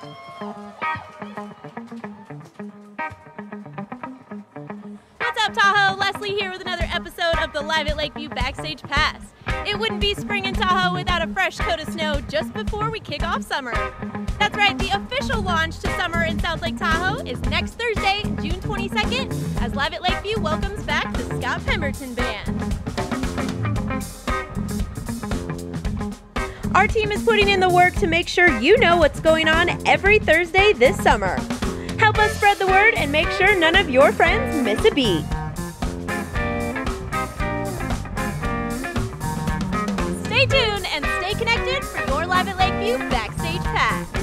What's up, Tahoe? Leslie here with another episode of the Live at Lakeview Backstage Pass. It wouldn't be spring in Tahoe without a fresh coat of snow just before we kick off summer. That's right, the official launch to summer in South Lake Tahoe is next Thursday, June 22nd, as Live at Lakeview welcomes back the Scott Pemberton Band. Our team is putting in the work to make sure you know what's going on every Thursday this summer. Help us spread the word and make sure none of your friends miss a beat. Stay tuned and stay connected for your Live at Lakeview Backstage Pass.